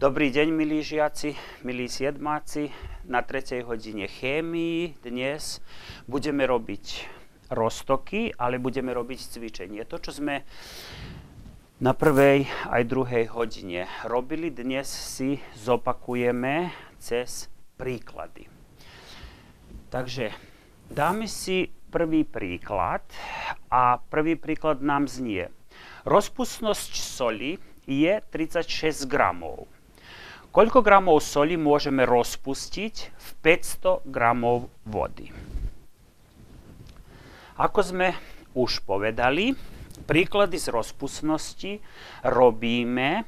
Dobrý deň, milí žiaci, milí siedmáci. Na tretej hodine chémii dnes budeme robiť roztoky, ale budeme robiť cvičenie. To, čo sme na prvej aj druhej hodine robili, dnes si zopakujeme cez príklady. Takže dáme si prvý príklad a prvý príklad nám znie. Rozpustnosť soli je 36 gramov. Koľko gramov soli môžeme rozpustiť v 500 gramov vody? Ako sme už povedali, príklady z rozpustnosti robíme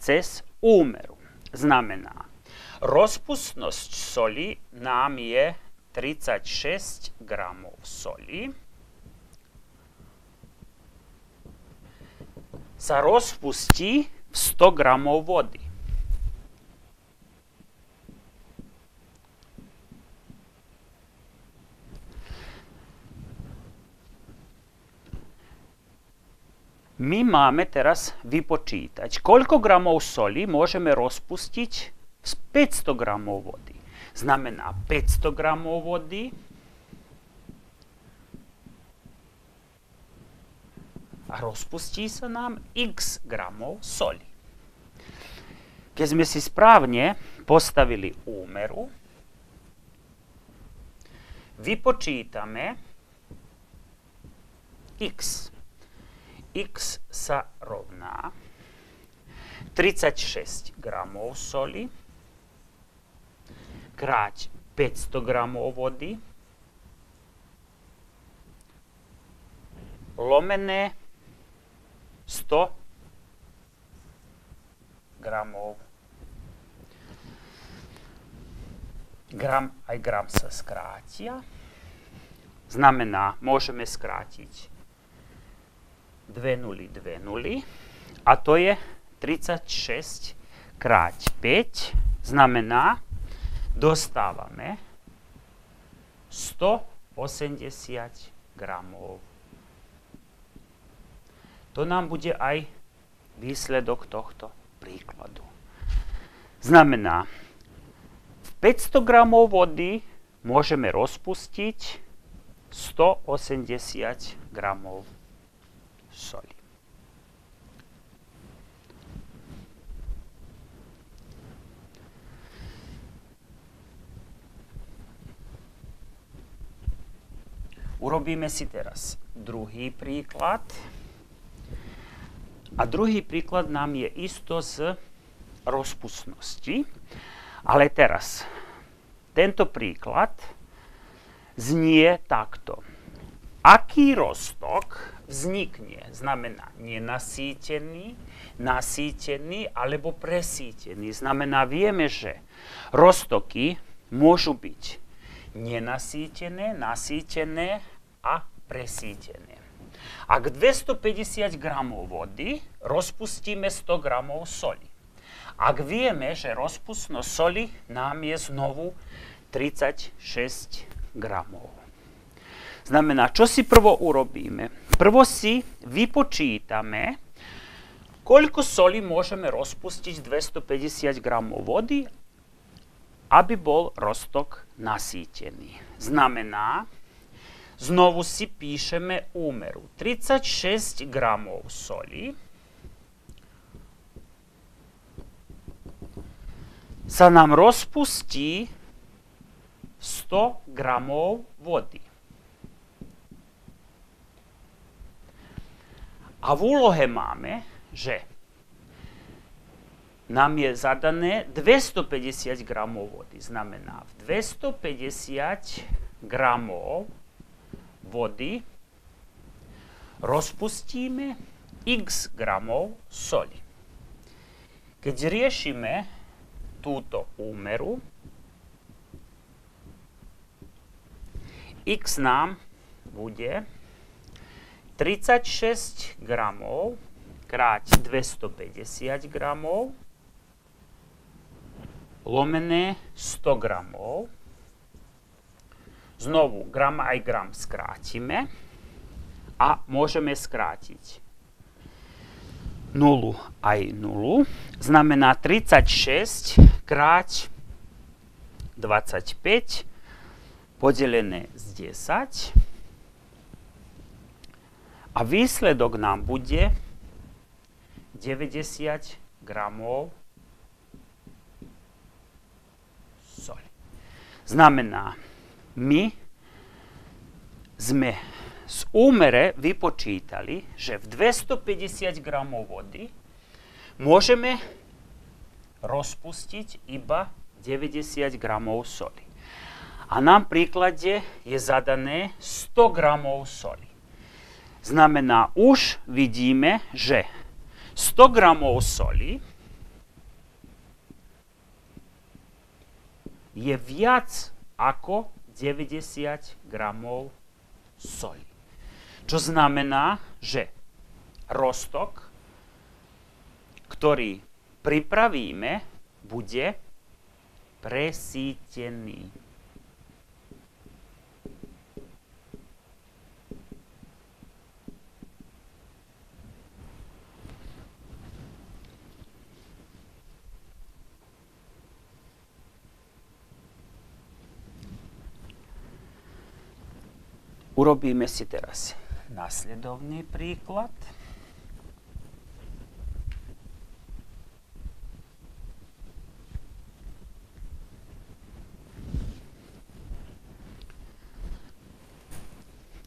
cez úmeru. Znamená, rozpustnosť soli nám je 36 gramov soli. Sa rozpustí v 100 gramov vody. My máme teraz vypočítať, koľko gramov soli môžeme rozpustiť z 500 gramov vody. Znamená 500 gramov vody a rozpustí sa nám x gramov soli. Sme si správne postavili úmeru, vypočítame x x sa rovná 36 gramov soli kráť 500 gramov vody lomené 100 gramov. Gram aj gram sa skrátia. Znamená, môžeme skrátiť 2 nuly, 2 nuly. A to je 36 krát 5. Znamená, dostávame 180 gramov. To nám bude aj výsledok tohto príkladu. Znamená, v 500 gramov vody môžeme rozpustiť 180 gramov soli. Urobíme si teraz druhý príklad. A druhý príklad nám je isto z rozpustnosti. Ale teraz, tento príklad znie takto. Aký roztok vznikne. Znamená nenasýtený, nasýtený alebo presýtený. Znamená, vieme, že roztoky môžu byť nenasýtené, nasýtené a presýtené. Ak 250 gramov vody rozpustíme 100 gramov soli. Ak vieme, že rozpustnosť soli nám je znovu 36 gramov. Znamená, čo si prvo urobíme? Prvo si vypočítame, koľko soli môžeme rozpustiť 250 gramov vody, aby bol roztok nasýtený. Znamená, znovu si píšeme úmeru. 36 gramov soli sa nám rozpustí 100 gramov vody. A v úlohe máme, že nám je zadané 250 gramov vody. Znamená, v 250 gramov vody rozpustíme x gramov soli. Keď riešime túto úmeru, x nám bude 36 gramov krát 250 gramov lomené 100 gramov. Znovu gram aj gram skrátime a môžeme skrátiť. nulu aj nulu. Znamená 36 krát 25 podelené z 10. A výsledok nám bude 90 gramov soli. Znamená, my sme z úmere vypočítali, že v 250 gramov vody môžeme rozpustiť iba 90 gramov soli. A v príklade je zadané 100 gramov soli. Znamená, už vidíme, že 100 gramov soli je viac ako 90 gramov soli. Čo znamená, že rostok, ktorý pripravíme, bude presítený. Urobíme si teraz Nasledovný príklad.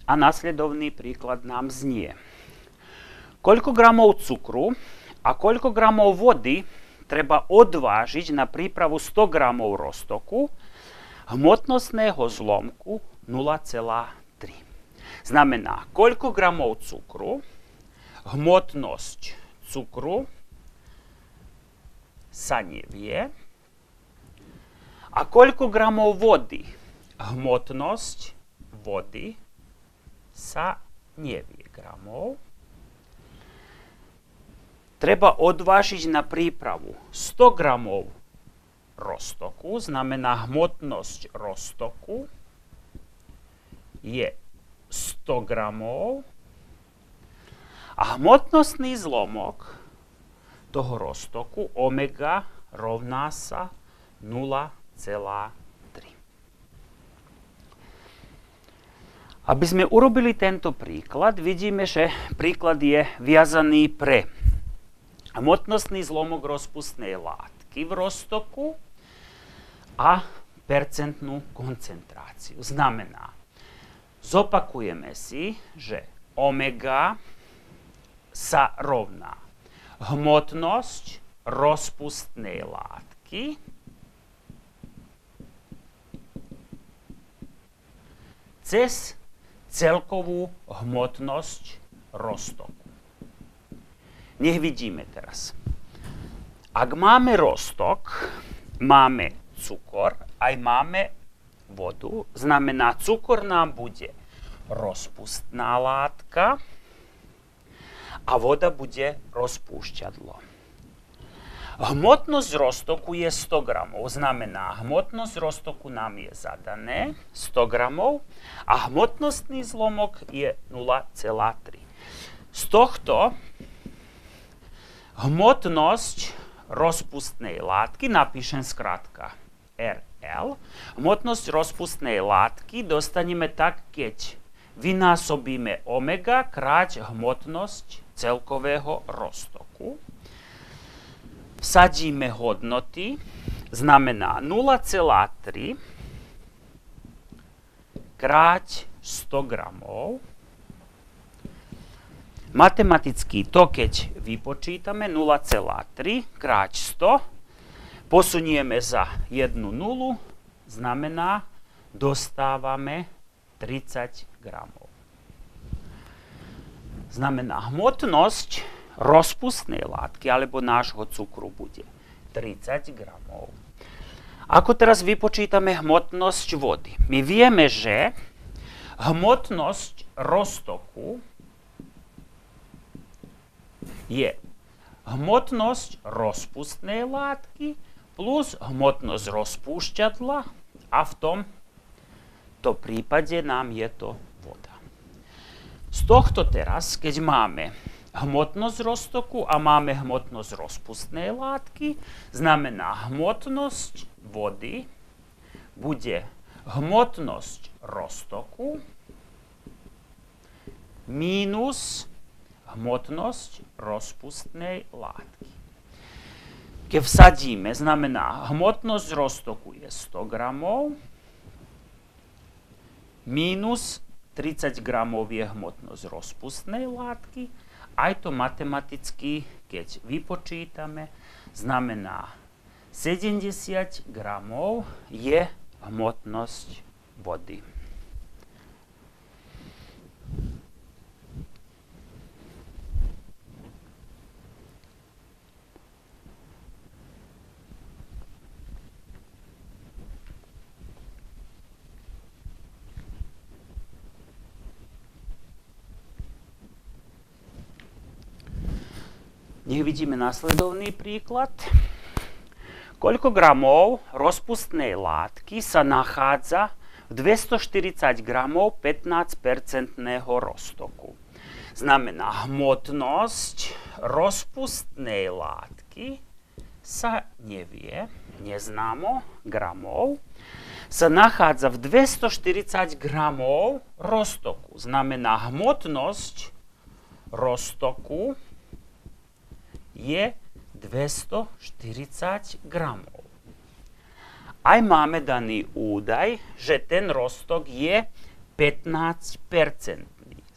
A nasledovný príklad nám znie. Koľko gramov cukru a koľko gramov vody treba odvážiť na prípravu 100 gramov roztoku hmotnostného zlomku 0,3. Znamená, koľko gramov cukru, hmotnosť cukru sa nevie a koľko gramov vody, hmotnosť vody sa nevie gramov. Treba odvážiť na prípravu 100 gramov roztoku, znamená hmotnosť roztoku je 100 gramov a hmotnostný zlomok toho roztoku omega rovná sa 0,3. Aby sme urobili tento príklad, vidíme, že príklad je viazaný pre hmotnostný zlomok rozpustnej látky v roztoku a percentnú koncentráciu. Znamená, Zopakujeme si, že omega sa rovná hmotnosť rozpustnej látky cez celkovú hmotnosť roztoku. Nech vidíme teraz. Ak máme roztok, máme cukor, aj máme vodu, znamená cukor nám bude rozpustná látka a voda bude rozpúšťadlo. Hmotnosť roztoku je 100 gramov, znamená hmotnosť roztoku nám je zadané 100 gramov a hmotnostný zlomok je 0,3. Z tohto hmotnosť rozpustnej látky napíšem skrátka L, hmotnosť rozpustnej látky dostaneme tak, keď vynásobíme omega kráť hmotnosť celkového roztoku. Vsadíme hodnoty, znamená 0,3 kráť 100 gramov. Matematicky to, keď vypočítame 0,3 kráť 100, posunieme za jednu nulu, znamená, dostávame 30 gramov. Znamená, hmotnosť rozpustnej látky alebo nášho cukru bude 30 gramov. Ako teraz vypočítame hmotnosť vody? My vieme, že hmotnosť roztoku je hmotnosť rozpustnej látky plus hmotnosť rozpúšťadla a v tomto prípade nám je to voda. Z tohto teraz, keď máme hmotnosť roztoku a máme hmotnosť rozpustnej látky. Znamená, hmotnosť vody bude hmotnosť roztoku mínus hmotnosť rozpustnej látky. Keď vsadíme, znamená, hmotnosť roztoku je 100 gramov, mínus 30 gramov je hmotnosť rozpustnej látky. Aj to matematicky, keď vypočítame, znamená 70 gramov je hmotnosť vody. Nech vidíme následovný príklad. Koľko gramov rozpustnej látky sa nachádza v 240 gramov 15-percentného roztoku? Znamená, hmotnosť rozpustnej látky sa nevie, neznámo, gramov, sa nachádza v 240 gramov roztoku. Znamená, hmotnosť roztoku je 240 gramov. Aj máme daný údaj, že ten roztok je 15%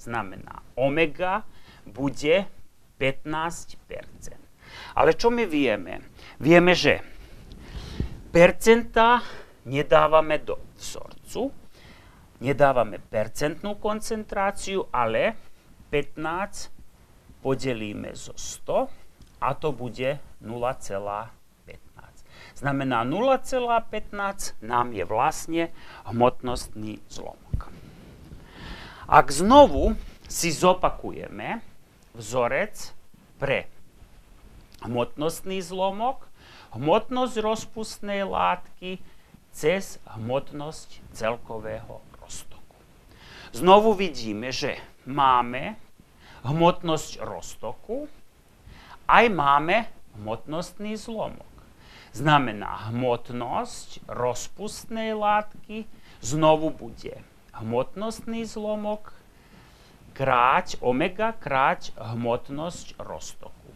Znamená, omega bude 15% Ale čo my vieme? Vieme, že percenta nedávame do vzorcu, nedávame percentnú koncentráciu, ale 15 podelíme zo 100 a to bude 0,15. Znamená 0,15 nám je vlastne hmotnostný zlomok. Ak znovu si zopakujeme vzorec pre hmotnostný zlomok, hmotnosť rozpustnej látky cez hmotnosť celkového roztoku. Znovu vidíme, že máme hmotnosť roztoku, aj máme hmotnostný zlomok. Znamená, hmotnosť rozpustnej látky znovu bude hmotnostný zlomok kráť omega kráť hmotnosť roztoku.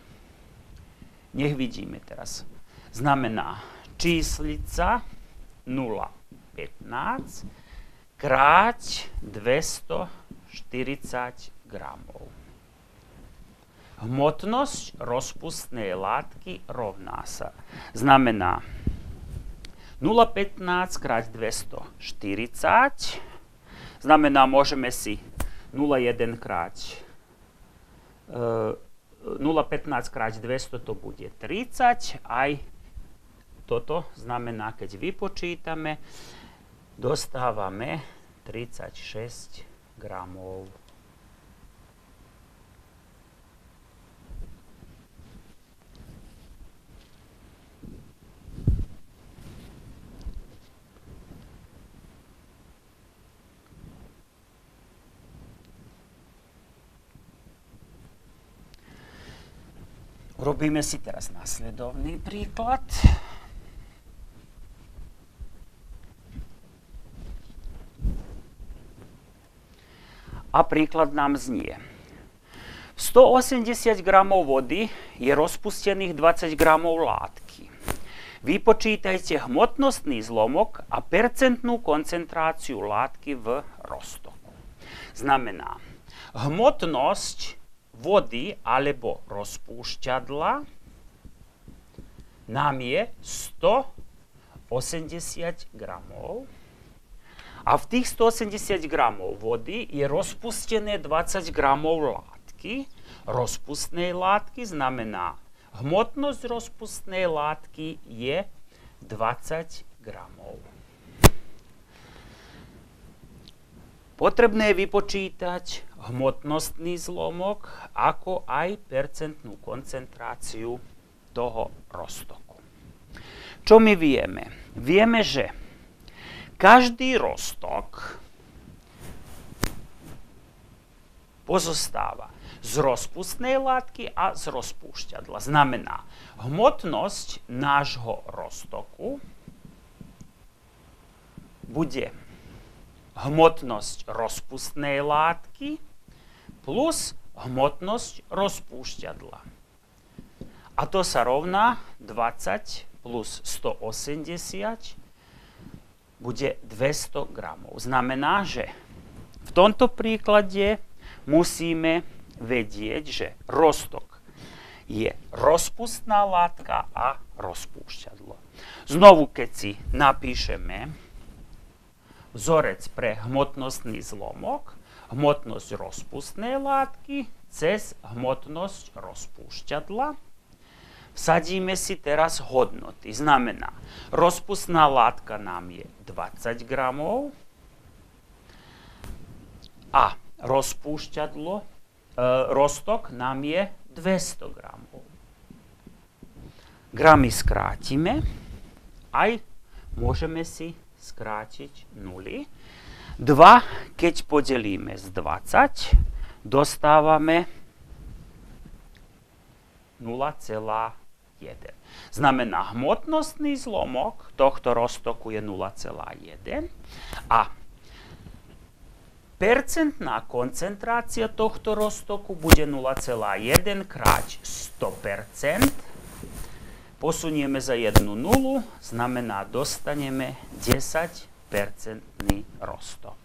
Nech vidíme teraz. Znamená číslica 0,15 kráť 240 gramov. Hmotnosť rozpustnej látky rovná sa. Znamená 0,15 krát 240. Znamená, môžeme si 0,1 krát 0,15 krát 200 to bude 30. Aj toto znamená, keď vypočítame, dostávame 36 gramov Robíme si teraz nasledovný príklad. A príklad nám znie. V 180 gramov vody je rozpustených 20 gramov látky. Vypočítajte hmotnostný zlomok a percentnú koncentráciu látky v roztoku. Znamená, hmotnosť vody alebo rozpúšťadla nám je 180 gramov. A v tých 180 gramov vody je rozpustené 20 gramov látky. Rozpustnej látky znamená, hmotnosť rozpustnej látky je 20 gramov. Potrebné je vypočítať hmotnostný zlomok, ako aj percentnú koncentráciu toho roztoku. Čo my vieme? Vieme, že každý roztok pozostáva z rozpustnej látky a z rozpúšťadla. Znamená, hmotnosť nášho roztoku bude hmotnosť rozpustnej látky plus hmotnosť rozpúšťadla. A to sa rovná 20 plus 180 bude 200 gramov. Znamená, že v tomto príklade musíme vedieť, že roztok je rozpustná látka a rozpúšťadlo. Znovu, keď si napíšeme vzorec pre hmotnostný zlomok, hmotnosť rozpustnej látky cez hmotnosť rozpúšťadla, Vsadíme si teraz hodnoty. Znamená, rozpustná látka nám je 20 gramov a rozpúšťadlo, e, roztok nám je 200 gramov. Gramy skrátime, aj môžeme si skrátiť nuly. 2, keď podelíme z 20, dostávame 0,1. Znamená, hmotnostný zlomok tohto roztoku je 0,1 a percentná koncentrácia tohto roztoku bude 0,1 krát 100%. Posunieme za jednu nulu, znamená dostaneme 10% roztok.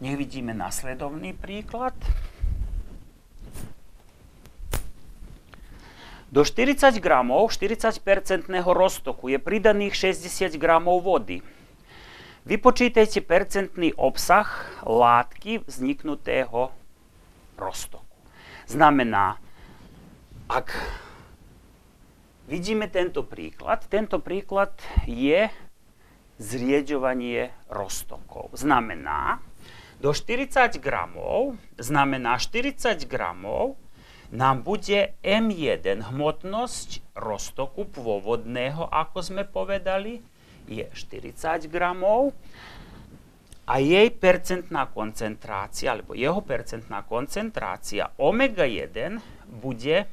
Nech vidíme nasledovný príklad. Do 40 gramov 40-percentného roztoku je pridaných 60 gramov vody. Vypočítajte percentný obsah látky vzniknutého roztoku. Znamená, ak vidíme tento príklad, tento príklad je zrieďovanie roztokov. Znamená, do 40 gramov, znamená 40 gramov, nám bude M1 hmotnosť roztoku pôvodného, ako sme povedali, je 40 gramov a jej percentná koncentrácia, alebo jeho percentná koncentrácia omega 1 bude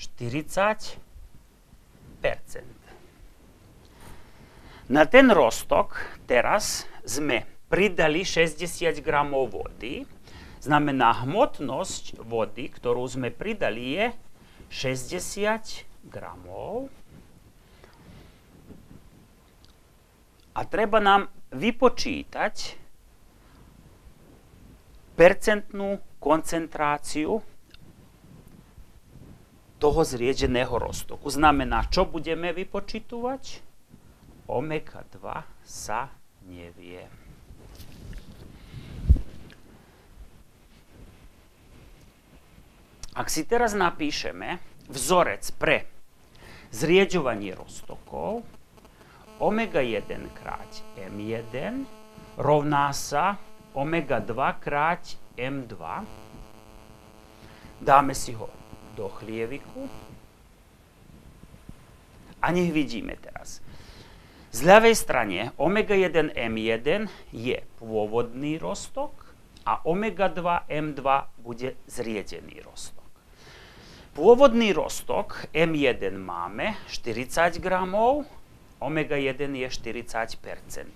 40% Na ten roztok teraz sme pridali 60 gramov vody. Znamená, hmotnosť vody, ktorú sme pridali, je 60 gramov. A treba nám vypočítať percentnú koncentráciu toho zriedeného roztoku. Znamená, čo budeme vypočítovať? Omega 2 sa nevie. Ak si teraz napíšeme vzorec pre zrieďovanie roztokov, omega 1 krát M1 rovná sa omega 2 krát M2. Dáme si ho do chlieviku a nech vidíme teraz. Z ľavej strane omega 1 M1 je pôvodný roztok a omega 2 M2 bude zriedený roztok. Pôvodný roztok M1 máme 40 gramov, omega 1 je 40%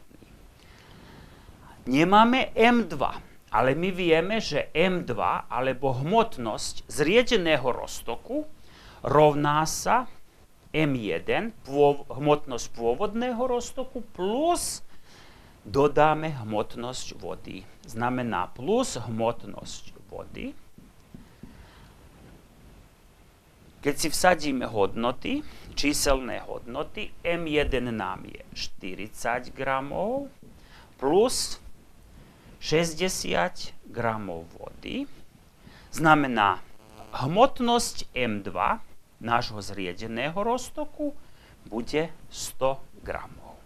Nemáme M2, ale my vieme, že M2 alebo hmotnosť zriedeného roztoku rovná sa M1, pôv, hmotnosť pôvodného roztoku plus dodáme hmotnosť vody. Znamená plus hmotnosť vody Keď si vsadíme hodnoty, číselné hodnoty, M1 nám je 40 gramov plus 60 gramov vody. Znamená, hmotnosť M2 nášho zriedeného roztoku bude 100 gramov.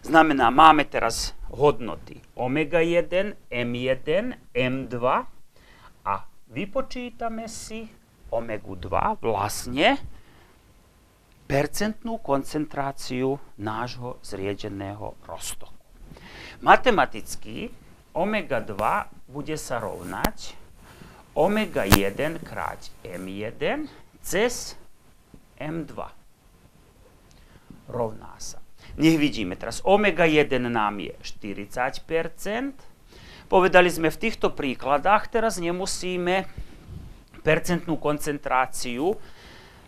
Znamená, máme teraz hodnoty omega 1, M1, M2 a vypočítame si omegu 2 vlastne percentnú koncentráciu nášho zriedeného roztoku. Matematicky omega 2 bude sa rovnať omega 1 krát M1 cez M2. Rovná sa. Nech vidíme teraz, omega 1 nám je 40% Povedali sme v týchto príkladách, teraz nemusíme percentnú koncentráciu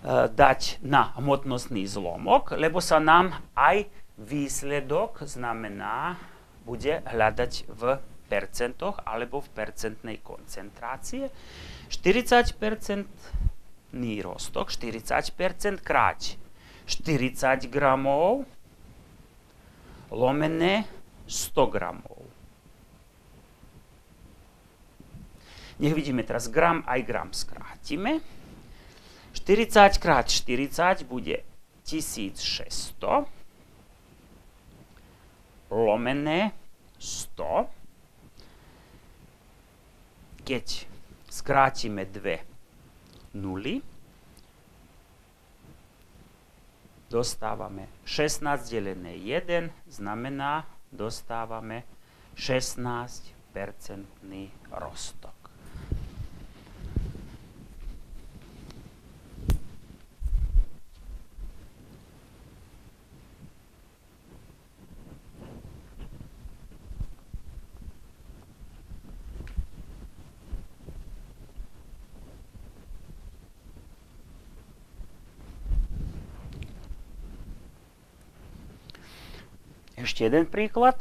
E, dať na hmotnostný zlomok, lebo sa nám aj výsledok znamená, bude hľadať v percentoch alebo v percentnej koncentrácie. 40 rostok, 40% krát 40 gramov lomené 100 gramov. Nech vidíme teraz gram aj gram skrátime. 40 krát 40 bude 1600 lomené 100. Keď skrátime dve nuly, dostávame 16 delené 1, znamená, dostávame 16 percentný rostok. Ešte jeden príklad.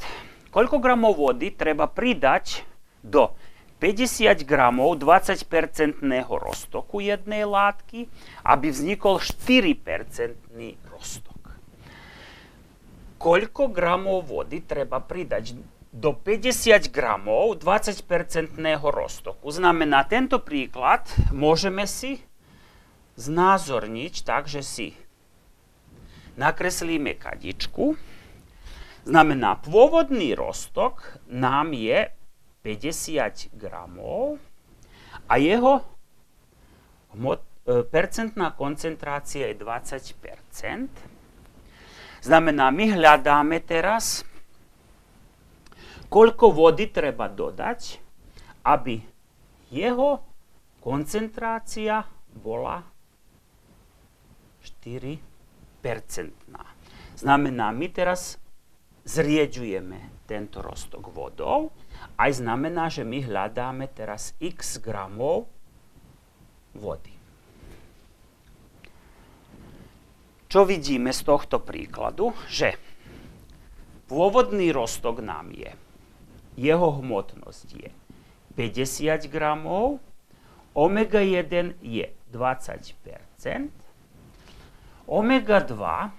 Koľko gramov vody treba pridať do 50 gramov 20-percentného roztoku jednej látky, aby vznikol 4-percentný roztok. Koľko gramov vody treba pridať do 50 gramov 20-percentného roztoku? Znamená, tento príklad môžeme si znázorniť tak, že si nakreslíme kadičku, Znamená, pôvodný roztok nám je 50 gramov a jeho hmot, e, percentná koncentrácia je 20 Znamená, my hľadáme teraz, koľko vody treba dodať, aby jeho koncentrácia bola 4 Znamená, my teraz zrieďujeme tento roztok vodou, aj znamená, že my hľadáme teraz x gramov vody. Čo vidíme z tohto príkladu? Že pôvodný roztok nám je, jeho hmotnosť je 50 gramov, omega 1 je 20% omega 2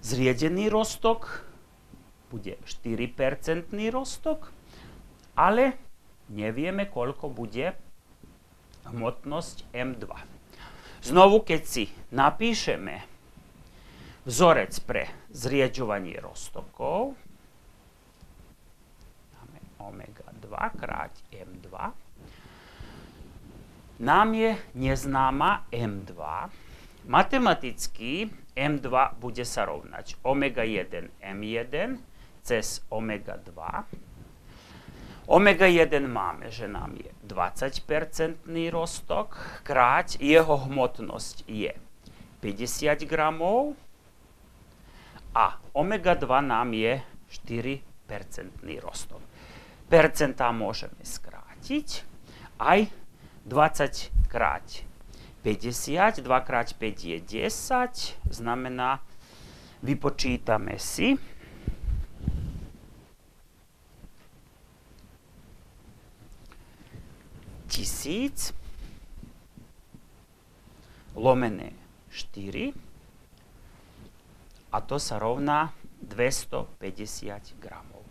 Zriedený rostok bude 4% rostok, ale nevieme, koľko bude hmotnosť M2. Znovu, keď si napíšeme vzorec pre zrieďovanie roztokov, máme omega 2 krát M2, nám je neznáma M2. Matematicky M2 bude sa rovnať omega 1 M1 cez omega 2. Omega 1 máme, že nám je 20-percentný rostok, kráť jeho hmotnosť je 50 gramov a omega 2 nám je 4-percentný rostok. Percentá môžeme skrátiť aj 20 kráť 50, 2 krát 5 je 10, znamená, vypočítame si. Tisíc lomené 4 a to sa rovná 250 gramov.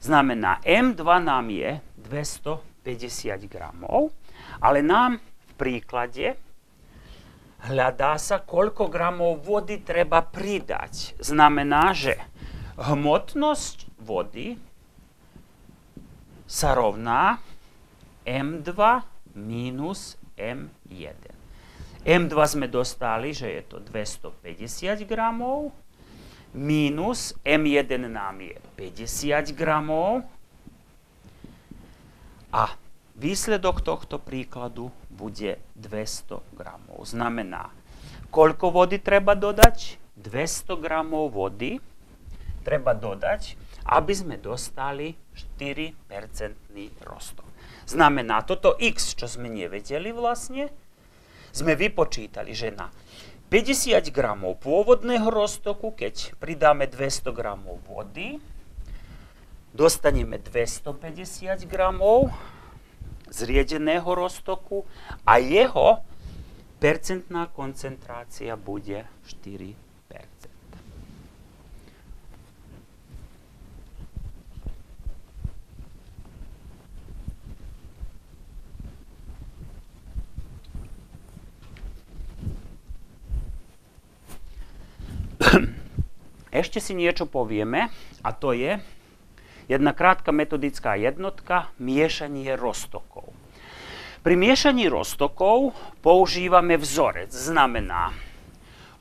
Znamená, M2 nám je 250 gramov, ale nám v príklade hľadá sa, koľko gramov vody treba pridať. Znamená, že hmotnosť vody sa rovná M2 minus M1. M2 sme dostali, že je to 250 gramov, minus M1 nám je 50 gramov a výsledok tohto príkladu bude 200 gramov. Znamená, koľko vody treba dodať? 200 gramov vody treba dodať, aby sme dostali 4% rostok. Znamená, toto x, čo sme nevedeli vlastne, sme vypočítali, že na 50 gramov pôvodného roztoku, keď pridáme 200 gramov vody, dostaneme 250 gramov zriedeného roztoku a jeho percentná koncentrácia bude 4 Ešte si niečo povieme a to je jedna krátka metodická jednotka miešanie roztokov. Pri miešaní roztokov používame vzorec, znamená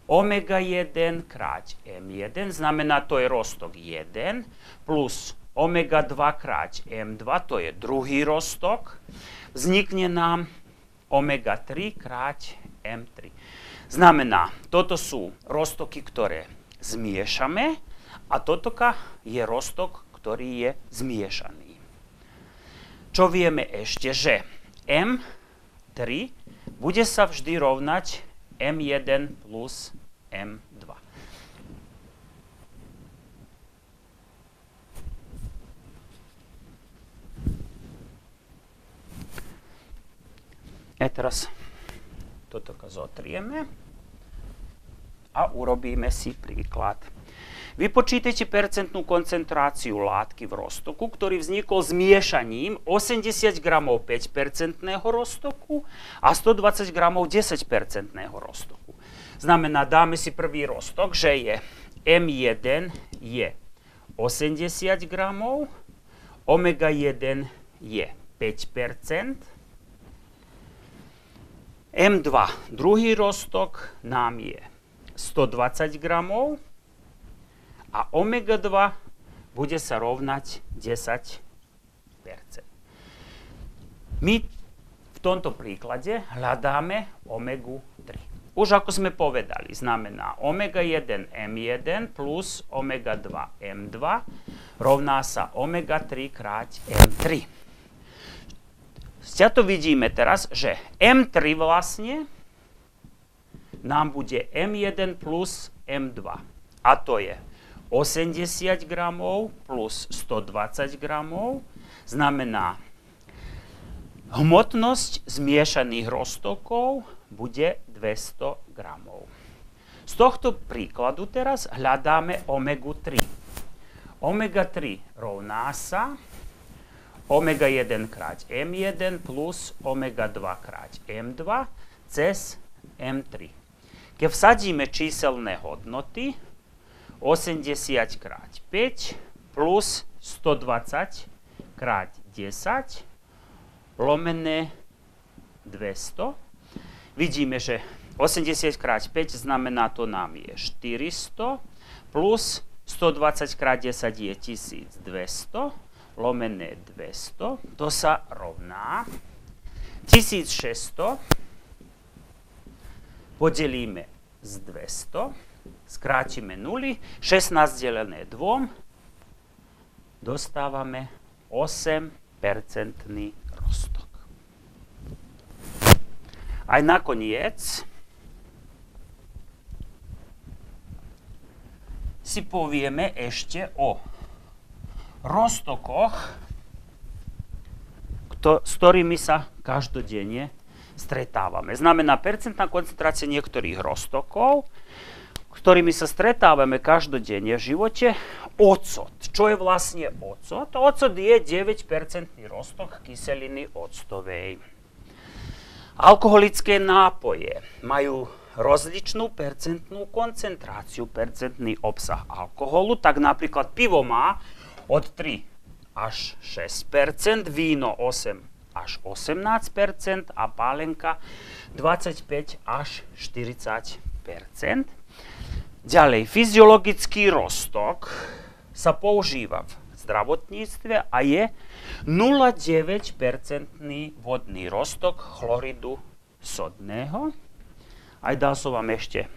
omega 1 kráť m1, znamená to je roztok 1, plus omega 2 kráť m2, to je druhý roztok, vznikne nám omega 3 kráť m3. Znamená, toto sú roztoky, ktoré zmiešame a totoka je roztok, ktorý je zmiešaný. Čo vieme ešte, že M3 bude sa vždy rovnať M1 plus M2. E teraz toto zotrieme a urobíme si príklad. Vypočítajte percentnú koncentráciu látky v roztoku, ktorý vznikol zmiešaním 80 gramov 5-percentného roztoku a 120 gramov 10-percentného roztoku. Znamená, dáme si prvý roztok, že je M1 je 80 gramov, omega 1 je 5% M2, druhý roztok, nám je 120 gramov a omega-2 bude sa rovnať 10 My v tomto príklade hľadáme omegu 3. Už ako sme povedali, znamená omega 1 M1 plus omega 2 M2 rovná sa omega 3 kráť M3. to vidíme teraz, že M3 vlastne nám bude M1 plus M2. A to je 80 gramov plus 120 gramov znamená hmotnosť zmiešaných roztokov bude 200 gramov. Z tohto príkladu teraz hľadáme omega 3. Omega 3 rovná sa omega 1 krát M1 plus omega 2 krát M2 cez M3. Keď vsadíme číselné hodnoty, 80 krát 5 plus 120 krát 10 lomené 200. Vidíme, že 80 krát 5 znamená to nám je 400 plus 120 krát 10 je 1200 lomené 200. To sa rovná 1600 podelíme z 200, skrátime nuly, 16 delené 2, dostávame 8-percentný rostok. Aj nakoniec si povieme ešte o roztokoch, s ktorými sa každodenne stretávame. Znamená percentná koncentrácia niektorých roztokov, ktorými sa stretávame každodenne v živote, ocot. Čo je vlastne ocot? Ocot je 9% roztok kyseliny octovej. Alkoholické nápoje majú rozličnú percentnú koncentráciu, percentný obsah alkoholu, tak napríklad pivo má od 3 až 6 víno 8 až 18 a pálenka 25 až 40 Ďalej, fyziologický roztok sa používa v zdravotníctve a je 0,9% vodný roztok chloridu sodného. Aj dal som vám ešte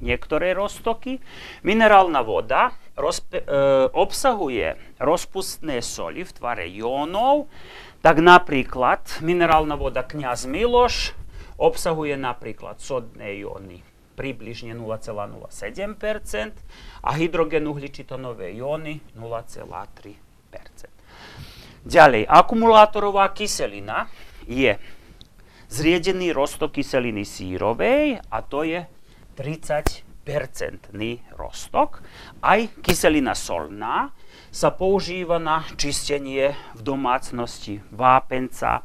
niektoré roztoky. Minerálna voda rozpe, e, obsahuje rozpustné soli v tvare jónov, tak napríklad minerálna voda kňaz Miloš obsahuje napríklad sodné jóny približne 0,07% a hydrogen uhličitonové jóny 0,3%. Ďalej, akumulátorová kyselina je zriedený roztok kyseliny sírovej a to je 30-percentný roztok. Aj kyselina solná sa používa na čistenie v domácnosti vápenca.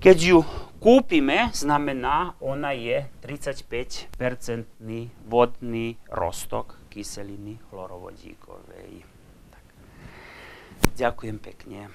Keď ju kúpime, znamená, ona je 35-percentný vodný roztok kyseliny chlorovodíkovej. Tak. Ďakujem pekne.